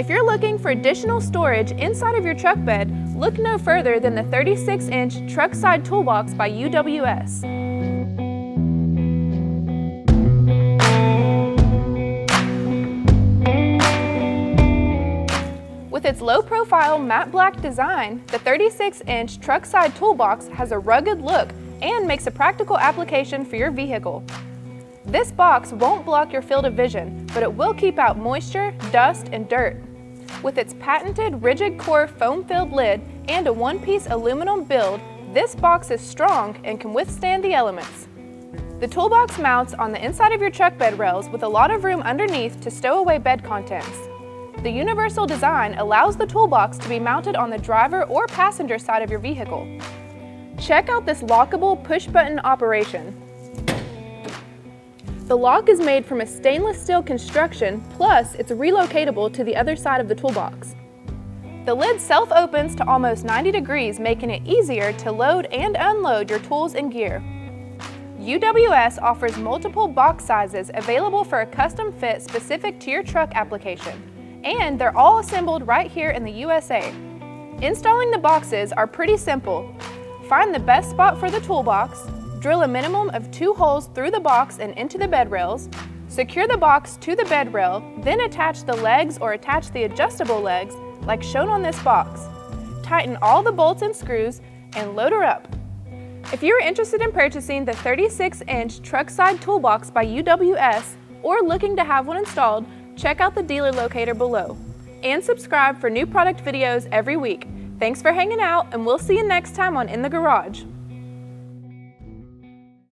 If you're looking for additional storage inside of your truck bed, look no further than the 36-inch Truck Side Toolbox by UWS. With its low-profile matte black design, the 36-inch Truck Side Toolbox has a rugged look and makes a practical application for your vehicle. This box won't block your field of vision, but it will keep out moisture, dust, and dirt. With its patented rigid core foam-filled lid and a one-piece aluminum build, this box is strong and can withstand the elements. The toolbox mounts on the inside of your truck bed rails with a lot of room underneath to stow away bed contents. The universal design allows the toolbox to be mounted on the driver or passenger side of your vehicle. Check out this lockable push-button operation. The lock is made from a stainless steel construction, plus it's relocatable to the other side of the toolbox. The lid self-opens to almost 90 degrees, making it easier to load and unload your tools and gear. UWS offers multiple box sizes available for a custom fit specific to your truck application, and they're all assembled right here in the USA. Installing the boxes are pretty simple. Find the best spot for the toolbox, Drill a minimum of two holes through the box and into the bed rails. Secure the box to the bed rail, then attach the legs or attach the adjustable legs like shown on this box. Tighten all the bolts and screws and load her up. If you're interested in purchasing the 36-inch truck side toolbox by UWS or looking to have one installed, check out the dealer locator below. And subscribe for new product videos every week. Thanks for hanging out and we'll see you next time on In the Garage.